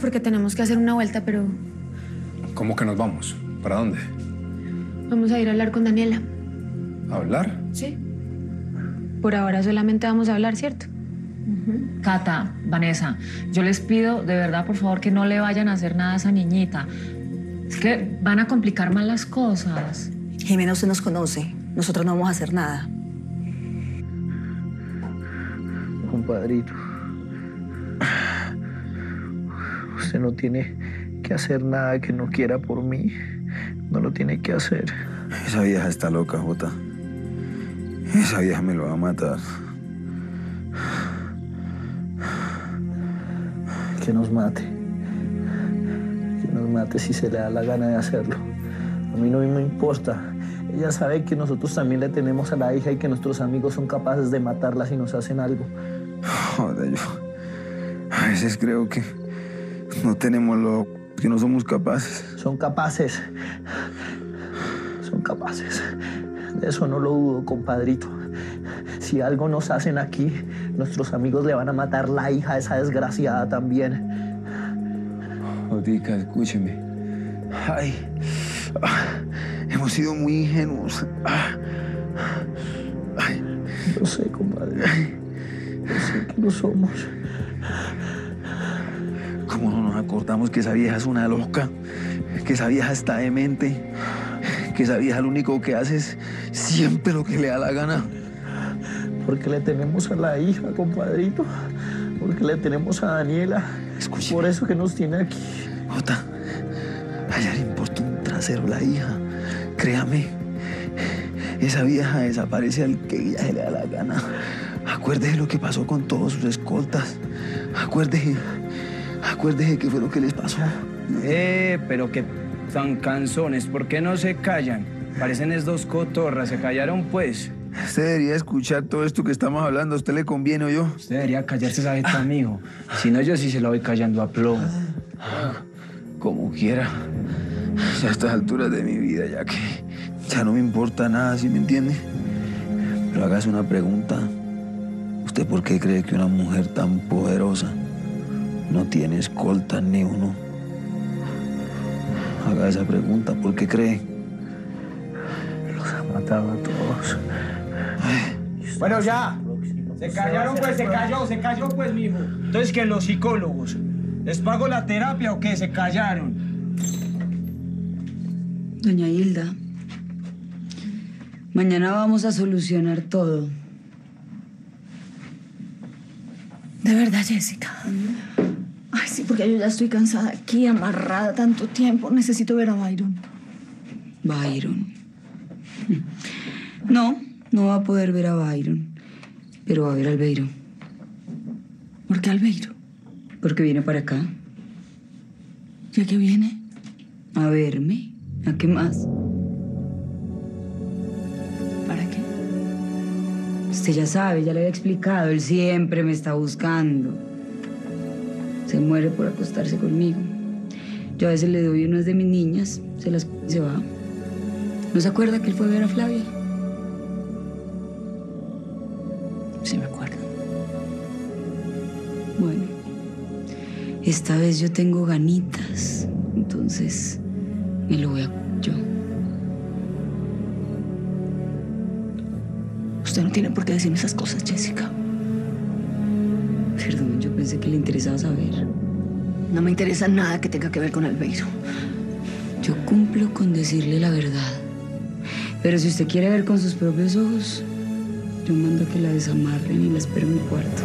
porque tenemos que hacer una vuelta, pero ¿Cómo que nos vamos? ¿Para dónde? vamos a ir a hablar con Daniela. ¿A hablar? Sí. Por ahora solamente vamos a hablar, ¿cierto? Cata, Vanessa, yo les pido de verdad, por favor, que no le vayan a hacer nada a esa niñita. Es que van a complicar más las cosas. Jimena, usted nos conoce. Nosotros no vamos a hacer nada. Compadrito. No tiene que hacer nada que no quiera por mí. No lo tiene que hacer. Esa vieja está loca, Jota. Esa vieja me lo va a matar. Que nos mate. Que nos mate si se le da la gana de hacerlo. A mí no me importa. Ella sabe que nosotros también le tenemos a la hija y que nuestros amigos son capaces de matarla si nos hacen algo. Joder, yo a veces creo que no tenemos lo que no somos capaces. Son capaces. Son capaces. De eso no lo dudo, compadrito. Si algo nos hacen aquí, nuestros amigos le van a matar la hija a esa desgraciada también. Jotica, escúcheme. Ay, ah, hemos sido muy ingenuos. Ah, ay, Yo sé, compadre. Yo sé que lo somos. ¿Cómo no nos acordamos que esa vieja es una loca? Que esa vieja está demente. Que esa vieja lo único que hace es siempre lo que le da la gana. Porque le tenemos a la hija, compadrito. Porque le tenemos a Daniela. Escúcheme. Por eso que nos tiene aquí. Jota, a ella le importa un trasero la hija. Créame, esa vieja desaparece al que ella se le da la gana. Acuérdese lo que pasó con todos sus escoltas. Acuérdese, acuérdese qué fue lo que les pasó. Eh, pero que tan canzones, ¿por qué no se callan? Parecen es dos cotorras, se callaron pues. Usted debería escuchar todo esto que estamos hablando. ¿A usted le conviene o yo? Usted debería callarse esa jeta, amigo. Si no, yo sí se la voy callando a plomo. Como quiera. Ya a estas alturas de mi vida, ya que ya no me importa nada, ¿sí me entiende? Pero hágase una pregunta. ¿Usted por qué cree que una mujer tan poderosa no tiene escolta ni uno? Haga esa pregunta, ¿por qué cree? Los ha matado a todos. Bueno, ya. Se callaron pues, se cayó, se cayó pues, mijo. Entonces, que los psicólogos, ¿les pago la terapia o qué? Se callaron. Doña Hilda, mañana vamos a solucionar todo. De verdad, Jessica. Ay, sí, porque yo ya estoy cansada aquí, amarrada tanto tiempo. Necesito ver a Byron. Byron. No, no va a poder ver a Byron, pero va a ver a Albeiro, ¿Por qué Albeiro? porque viene para acá ¿Ya que viene? a verme. ¿A qué más? Usted ya sabe, ya le había explicado, él siempre me está buscando. Se muere por acostarse conmigo. Yo a veces le doy unas de mis niñas, se las se va. ¿No se acuerda que él fue a ver a Flavia? Sí, me acuerdo. Bueno, esta vez yo tengo ganitas, entonces me lo voy a yo. Usted no tiene por qué decirme esas cosas, Jessica. Perdón, yo pensé que le interesaba saber. No me interesa nada que tenga que ver con Albeiro. Yo cumplo con decirle la verdad. Pero si usted quiere ver con sus propios ojos, yo mando a que la desamarren y la espero en mi cuarto.